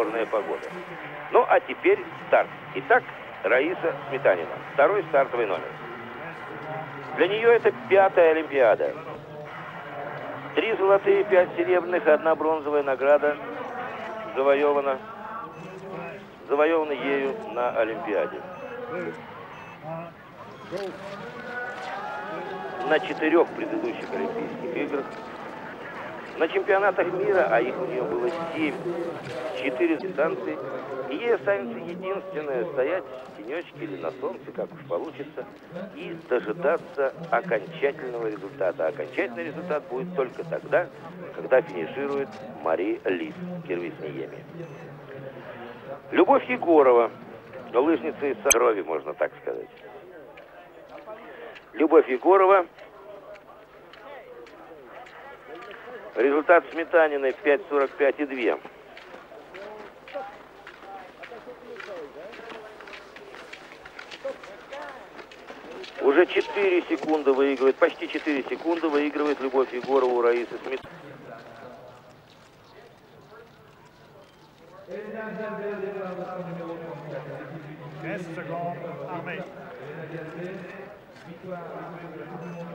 Черная погода. Ну, а теперь старт. Итак, Раиса Сметанина. Второй стартовый номер. Для нее это пятая Олимпиада. Три золотые, пять серебряных, одна бронзовая награда завоевана, завоевана ею на Олимпиаде. На четырех предыдущих Олимпийских играх на чемпионатах мира, а их у нее было семь, четыре дистанции, и ей останется единственное стоять в тенечке или на солнце, как уж получится, и дожидаться окончательного результата. Окончательный результат будет только тогда, когда финиширует Мари Лис Кирвисниями. Любовь Егорова, лыжница из крови, можно так сказать. Любовь Егорова Результат Сметаниной 5.45,2. Уже 4 секунды выигрывает, почти 4 секунды выигрывает Любовь Егорова у Раисы Смит.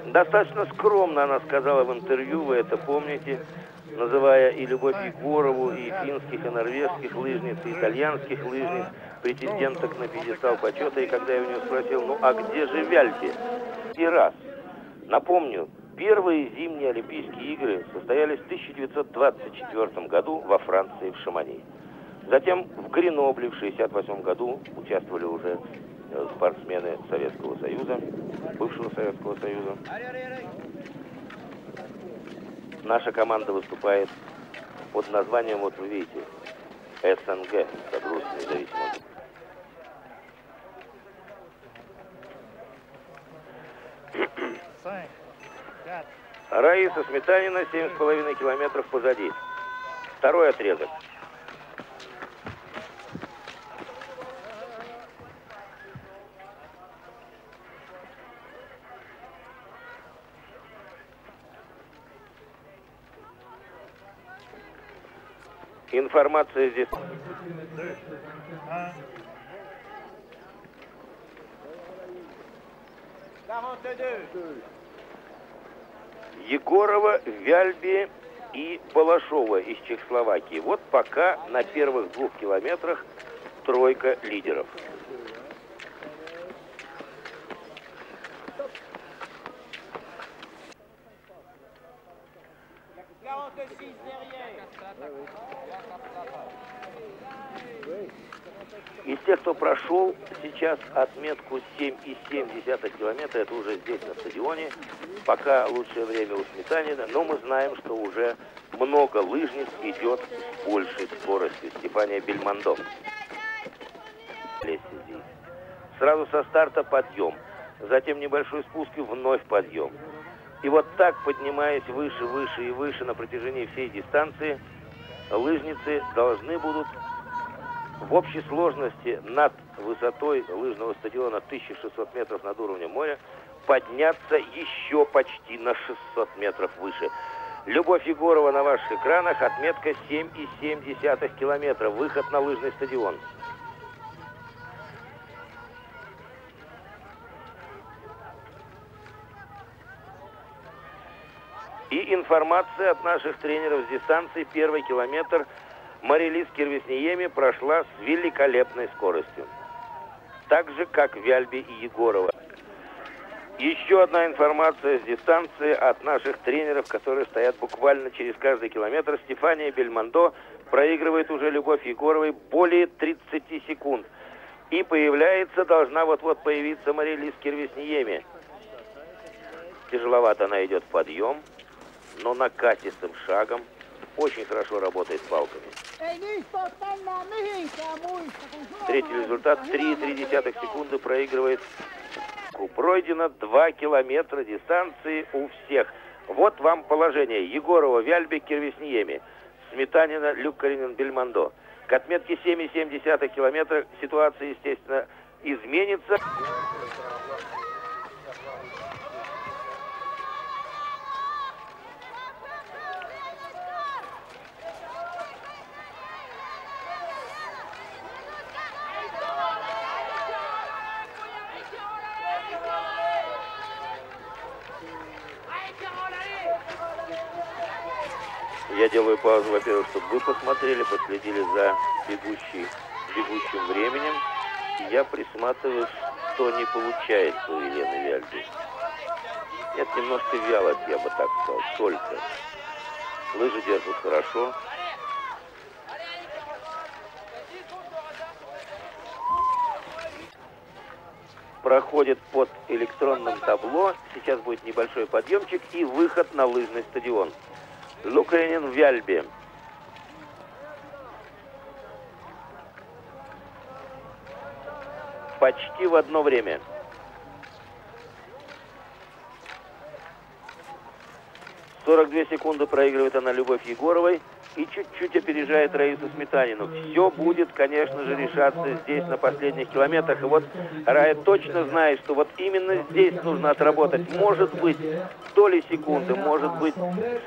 Достаточно скромно она сказала в интервью, вы это помните, называя и Любовь Егорову, и финских, и норвежских лыжниц, и итальянских лыжниц, претенденток на пьедестал почета. И когда я у нее спросил, ну а где же Вяльки? И раз. Напомню, первые зимние Олимпийские игры состоялись в 1924 году во Франции, в Шамани. Затем в Гренобле в 1968 году участвовали уже спортсмены Советского Союза, бывшего Советского Союза. Наша команда выступает под названием, вот вы видите, СНГ, Содружество независимых. Раиса Сметанина 7,5 километров позади. Второй отрезок. Информация здесь. Егорова, Вяльби и Балашова из Чехословакии. Вот пока на первых двух километрах тройка лидеров. Из тех, кто прошел сейчас отметку 7,7 километра, это уже здесь, на стадионе. Пока лучшее время у Сметанина, но мы знаем, что уже много лыжниц идет с большей скоростью. Стефания Бельмондо. Сразу со старта подъем. Затем небольшой спуск и вновь подъем. И вот так, поднимаясь выше, выше и выше на протяжении всей дистанции, лыжницы должны будут в общей сложности над высотой лыжного стадиона 1600 метров над уровнем моря подняться еще почти на 600 метров выше. Любовь Егорова на ваших экранах, отметка 7,7 километра, выход на лыжный стадион. И информация от наших тренеров с дистанции. Первый километр Марилис Кирвесниеми прошла с великолепной скоростью. Так же, как Вяльби и Егорова. Еще одна информация с дистанции от наших тренеров, которые стоят буквально через каждый километр. Стефания Бельмондо проигрывает уже Любовь Егоровой более 30 секунд. И появляется, должна вот-вот появиться Марилис Кирвесниеми. Тяжеловато она идет в подъем но накатистым шагом очень хорошо работает палками. Третий результат 3,3 секунды проигрывает. Пройдено 2 километра дистанции у всех. Вот вам положение. Егорова, Вяльбек, Кирвесниеми, Сметанина, Люк Каринин, Бельмондо. К отметке 7,7 километра ситуация, естественно, изменится. Делаю паузу, во-первых, чтобы вы посмотрели, последили за бегущей, бегущим временем. И я присматриваюсь, что не получается у Елены Вяльды. Нет, немножко вялость, я бы так сказал, только. Лыжи держат хорошо. Проходит под электронным табло. Сейчас будет небольшой подъемчик и выход на лыжный стадион. Лукренин в Вяльбе. Почти в одно время. 42 секунды проигрывает она Любовь Егоровой и чуть-чуть опережает Раису Сметанину. Все будет, конечно же, решаться здесь на последних километрах. И вот Рая точно знает, что вот именно здесь нужно отработать. Может быть, доли секунды, может быть,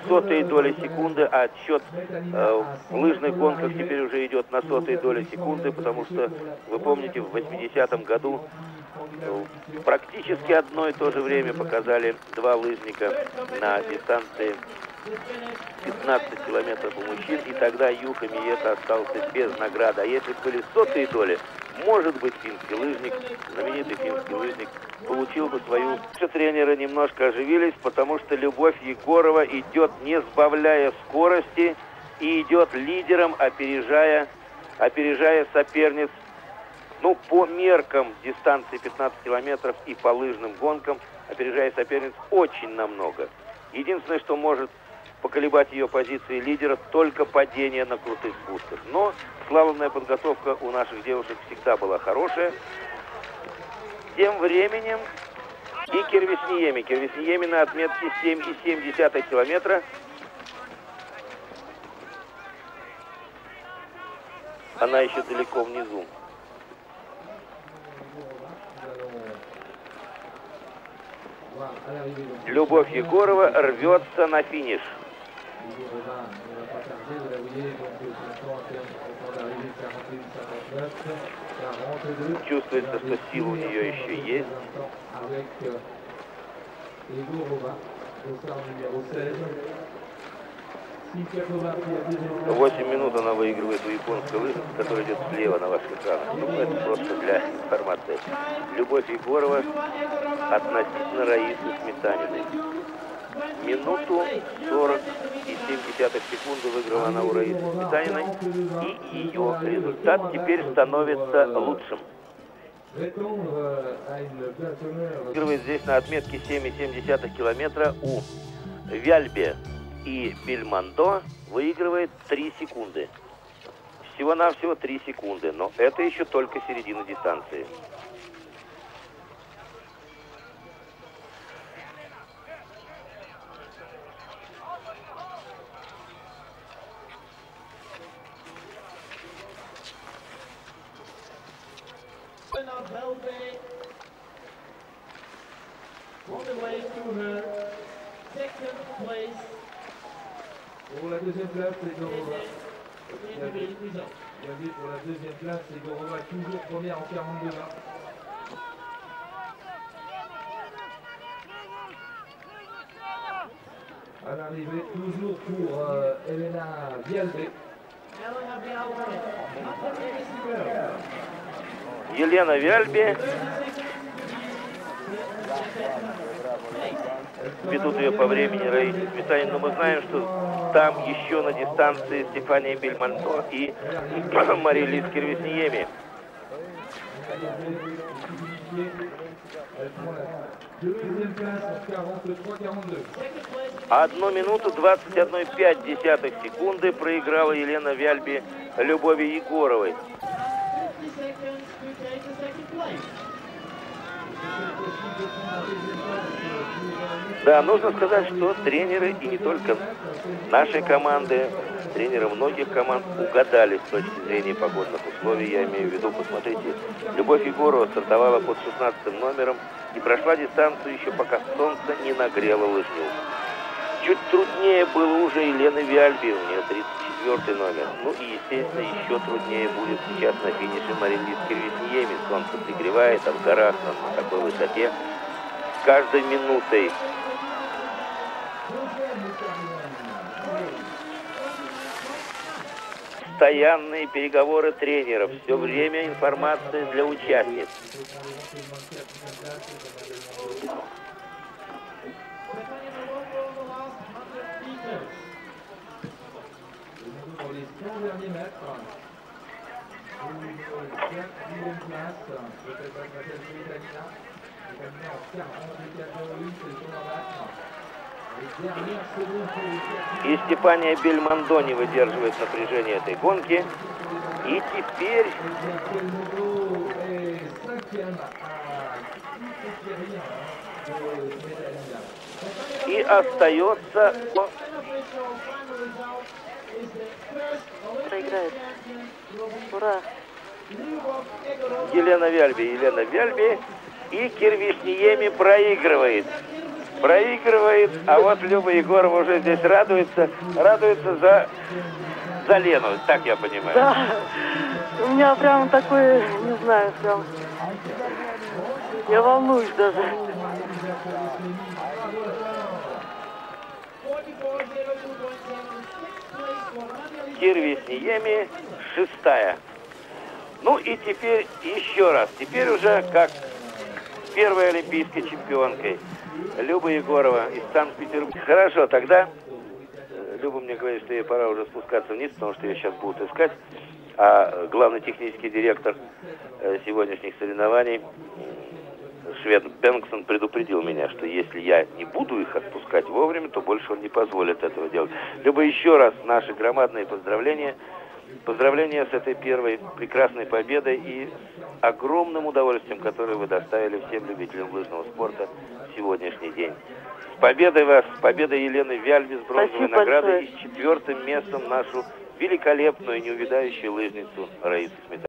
сотые доли секунды, а отсчет э, в лыжных гонках теперь уже идет на сотые доли секунды, потому что, вы помните, в 80-м году практически одно и то же время показали два лыжника на дистанции 15 километров у мужчин, и тогда Юха Миета остался без награды. А если бы были сотые доли, может быть, финский лыжник, знаменитый финский лыжник, получил бы свою... Все тренеры немножко оживились, потому что Любовь Егорова идет, не сбавляя скорости, и идет лидером, опережая, опережая соперниц ну, по меркам дистанции 15 километров и по лыжным гонкам, опережая соперниц очень намного. Единственное, что может поколебать ее позиции лидера, только падение на крутых спусках. Но славная подготовка у наших девушек всегда была хорошая. Тем временем и Кирвисниеми. Кирвисниеми на отметке 7,7 километра. Она еще далеко внизу. Любовь Егорова рвется на финиш. Чувствуется, что сила у нее еще есть. 8 минут она выигрывает у японской лыжи, которая идет слева на ваших экранах. Ну, это просто для информации. Любовь Егорова относительно Раисы Сметаниной. Минуту 40 и 7 секунды выиграла она у Раисы Сметаниной. И ее результат теперь становится лучшим. Выигрывает здесь на отметке 7,7 километра у Вяльбе и Бельмондо выигрывает 3 секунды. Всего-навсего 3 секунды, но это еще только середина дистанции. On the way to her second place Pour la deuxième place, c'est Gorova. Gabi pour la deuxième place, c'est Gorova, toujours première en 42 là. À l'arrivée, toujours pour euh, Elena Vialbe. Елена Вяльби ведут ее по времени Раисе Сметанин, но мы знаем, что там еще на дистанции Стефания Бельмонто и Мария Лис Кирвесниеми. Deuxième place en 43-42. Одну минуту 21,5 секунды проиграла Елена Вяльби Любови Егоровой. Да, нужно сказать, что тренеры и не только нашей команды, тренеры многих команд угадали с точки зрения погодных условий. Я имею в виду, посмотрите, Любовь Егорова стартовала под 16 номером и прошла дистанцию еще пока солнце не нагрело лыжню. Чуть труднее было уже Елены Виальби, у нее 34 номер. Ну и, естественно, еще труднее будет сейчас на финише Марин Кирвисниеми. Солнце пригревает, а в горах на такой высоте с каждой минутой постоянные переговоры тренеров, все время информация для участниц. Pour les 100 derniers mètres. Quatrième place, peut-être la quatrième Italina. Italina en 40 catégories, c'est le tour à battre. Les dernières secondes pour les quatrièmes. И Степания Бельмондо не выдерживает напряжение этой гонки. И теперь Ezequiel Mondo est cinquième à 6 séries de médailles. и остается проиграет. Ура! Елена Вяльби. Елена Вяльби и Кирвишниеми проигрывает. Проигрывает, а вот Люба Егорова уже здесь радуется. Радуется за, за Лену, так я понимаю. Да, у меня прям такой, не знаю, прям... Я волнуюсь даже. 44.02.76 place Кирвишниеми шестая. Ну и теперь еще раз. Теперь уже как первой олимпийской чемпионкой. Люба Егорова из Санкт-Петербурга. Хорошо, тогда э, Люба мне говорит, что ей пора уже спускаться вниз, потому что ее сейчас будут искать. А главный технический директор э, сегодняшних соревнований, м, швед Бенгсон, предупредил меня, что если я не буду их отпускать вовремя, то больше он не позволит этого делать. Люба, еще раз наши громадные поздравления. Поздравления с этой первой прекрасной победой и огромным удовольствием, которое вы доставили всем любителям лыжного спорта в сегодняшний день. С победой вас, с победой Елены Вяльви с бронзовой Спасибо наградой большое. и с четвертым местом нашу великолепную и неувидающую лыжницу Раису Сметану.